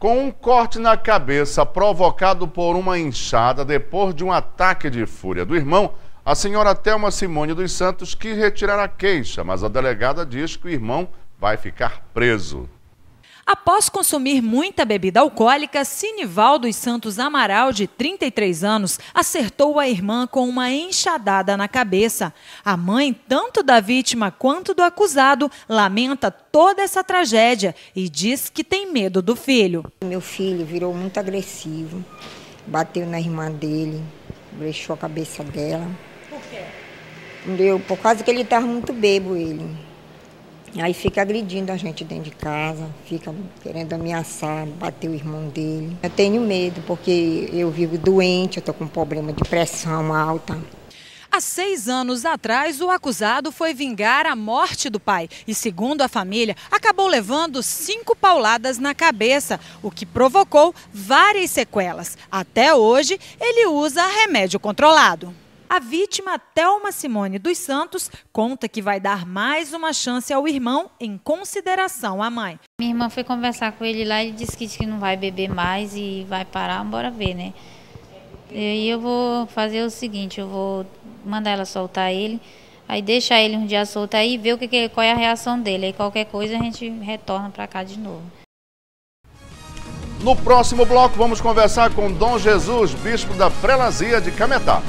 Com um corte na cabeça provocado por uma inchada depois de um ataque de fúria do irmão, a senhora Thelma Simone dos Santos quis retirar a queixa, mas a delegada diz que o irmão vai ficar preso. Após consumir muita bebida alcoólica, Sinival dos Santos Amaral, de 33 anos, acertou a irmã com uma enxadada na cabeça. A mãe, tanto da vítima quanto do acusado, lamenta toda essa tragédia e diz que tem medo do filho. Meu filho virou muito agressivo, bateu na irmã dele, brechou a cabeça dela. Por quê? Por causa que ele estava muito bebo, ele. Aí fica agredindo a gente dentro de casa, fica querendo ameaçar, bater o irmão dele. Eu tenho medo, porque eu vivo doente, eu estou com problema de pressão alta. Há seis anos atrás, o acusado foi vingar a morte do pai e, segundo a família, acabou levando cinco pauladas na cabeça, o que provocou várias sequelas. Até hoje, ele usa remédio controlado. A vítima, Thelma Simone dos Santos, conta que vai dar mais uma chance ao irmão em consideração à mãe. Minha irmã foi conversar com ele lá e disse que, que não vai beber mais e vai parar, bora ver, né? E eu vou fazer o seguinte, eu vou mandar ela soltar ele, aí deixar ele um dia solto aí e ver o que, qual é a reação dele. Aí qualquer coisa a gente retorna para cá de novo. No próximo bloco vamos conversar com Dom Jesus, bispo da Prelazia de Cametá.